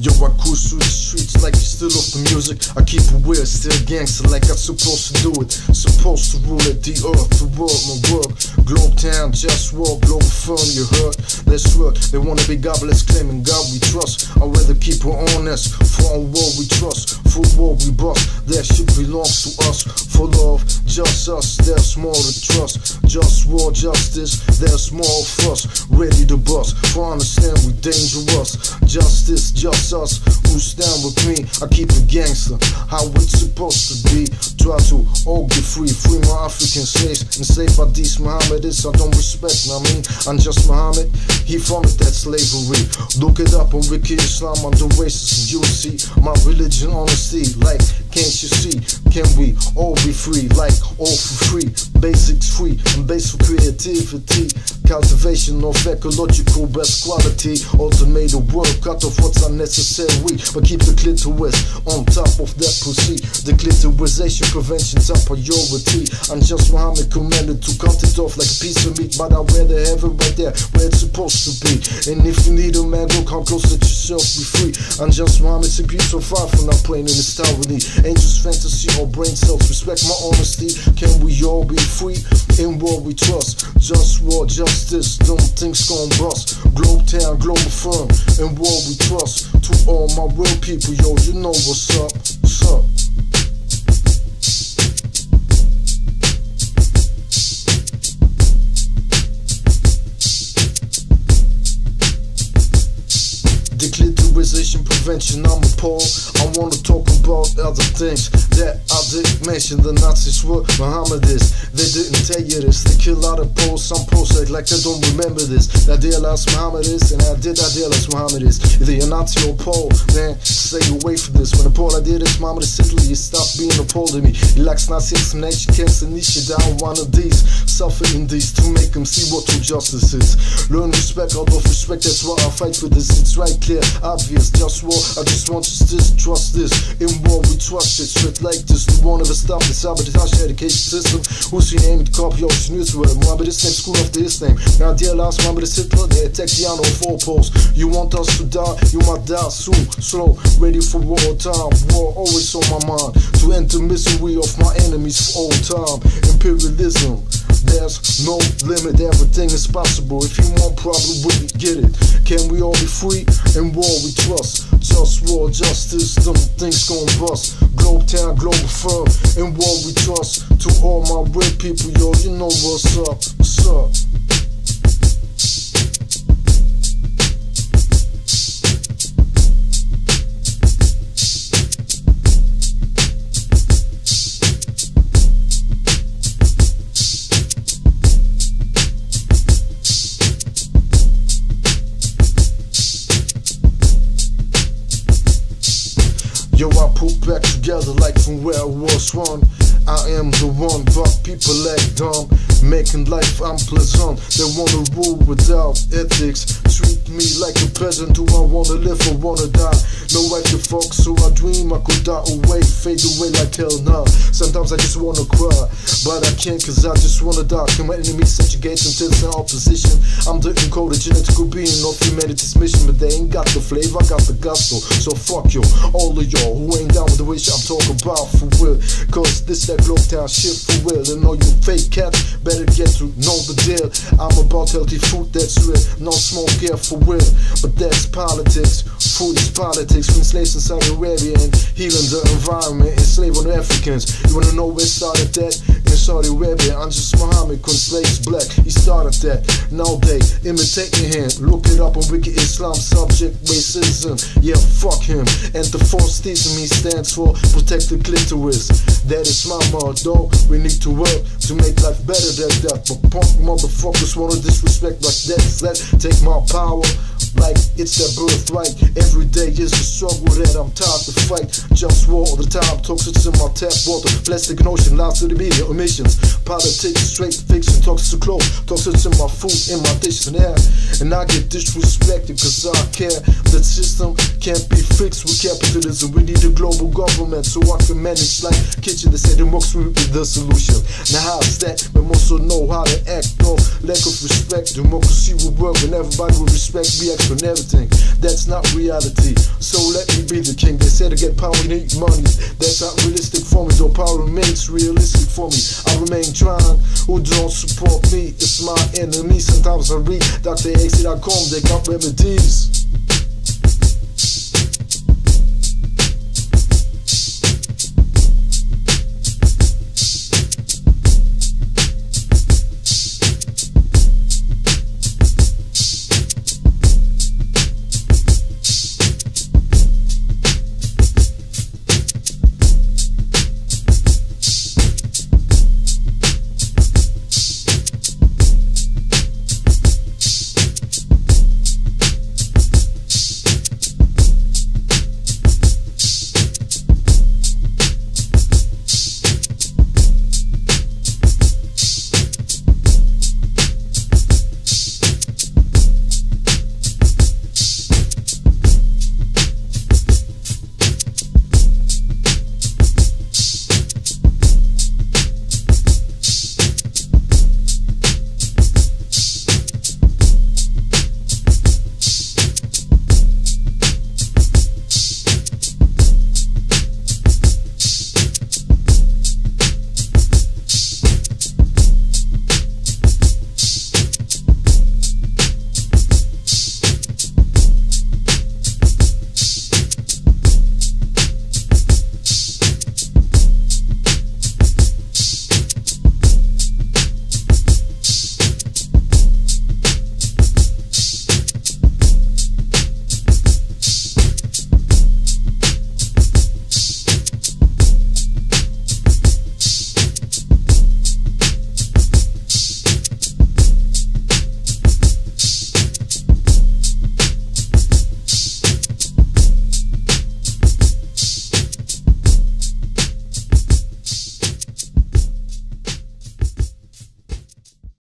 Yo, I cruise through the streets like you still off the music. I keep it weird, still gangster like I'm supposed to do it. Supposed to rule it, the earth, the world, my work. Globe town, just walk, global firm, you heard? Let's work. They wanna be godless, claiming God we trust. I'd rather keep it honest. For war we trust, for war we bust. That shit belongs to us. For love, just us, there's more to trust. Just war, justice, there's more us. Ready to bust, for understand we dangerous. Justice, just us who stand with me. I keep it gangster, how it's supposed to be. Try to all get free, free my African slaves. Enslaved by these Mohammedists, I don't respect, I mean, I'm just Muhammad. He founded that slavery. Look it up on Wiki Islam, the racist. you'll see my religion, honesty, like can't you see? Can we all be free? Like all for free. Basics free and for creativity. Cultivation of ecological best quality. Automated work, cut off what's unnecessary. But keep the clitoris on top of that pussy. The clitorisation prevention's a priority. I'm just Muhammad commanded to cut it off like a piece of meat. But I'd rather have it right there where it's supposed to be. And if you need a man, go come close, let yourself be free. I'm just six so far from not playing in this tower. Angels, fantasy, or brain cells. Respect my honesty. Can we all be free in what we trust? Just war, justice. Them things gon' bust. Globe town, global firm, and what we trust. To all my real people, yo, you know what's up. What's up? Declitterization prevention, I'm appalled. I wanna talk about other things that I didn't mention. The Nazis were Mohammedists. They didn't tell you this. They kill out of Poles. Some Poles act like they don't remember this. I They idealize Mohammedists, and I did idealize Mohammedists. Either you're Nazi or Pole, man, stay away from this. When the Pole I did this, Mohammed Hitler, you stop being a Pole to me. He likes Nazis, and nation cancer, niche down one of these. Suffering these to make them see what true justice is. Learn respect out of respect, that's why I fight for this. It's right clear, obvious, just war. I just want to trust this. In war, we trust it. Straight like this, we won't ever stop the sabotage education system. Who's your name? The Copy your news word. Muhammad is name, school after his name. Now, dear last Muhammad is Hitler, they attack the of four posts. You want us to die, you might die soon. Slow, ready for war time. War always on my mind. To end the misery of my enemies for all time. Imperialism. There's no limit, everything is possible. If you want problem, we get it. Can we all be free? In war we trust. Just war, justice, them things gon' bust. Globe town, global firm. and what we trust. To all my real people, yo, you know what's up. What's up? Yo, I put back together like from where I was one. I am the one, but people act dumb, making life unpleasant. They wanna rule without ethics. Treat me like a peasant. Do I wanna live or wanna die? No right to fuck, so I dream I could die away, fade away like hell now. Sometimes I just wanna cry, but I can't cause I just wanna die. Can my enemies subjugate until it's in opposition? I'm the encoded genetical being of humanity's mission, but they ain't got the flavor, I got the gusto. So fuck you, all of y'all who ain't down with the wish I'm talking about for real. Cause this that globe town shit for real. And all you fake cats better get to know the deal. I'm about healthy food that's real, no smoke here for real. But that's politics, food is politics. When slaves in Saudi Arabia and healing the environment, enslaving Africans. You wanna know where started that? In Saudi Arabia, just Muhammad, when slaves black, he started that. Now they imitating him. Look it up on Wiki Islam, subject racism. Yeah, fuck him. And the force teasing me stands for protect the clitoris. That is my motto. We need to work to make life better than that. But punk motherfuckers wanna disrespect like that. Let's take my power like it's their birthright. Every day is a struggle that I'm tired to fight. Just war all the time, toxins in my tap water. Plastic ocean, lies to the media, emissions. Politics, straight fiction, talks to clothes, talks to my food in my dictionary. And I get disrespected cause I care. The system can't be fixed with capitalism. We need a global government so I can manage like kitchen. They say democracy will be the solution. Now how's that? But also know how to act. No lack of respect. Democracy will work when everybody will respect me, on everything. That's not reality. So let me be the king. They say to get power, you need money. That's not realistic for me. Though power remains realistic for me. I remain trying. Who don't support me? It's my enemy. Sometimes I read Dr. X.com. They got remedies.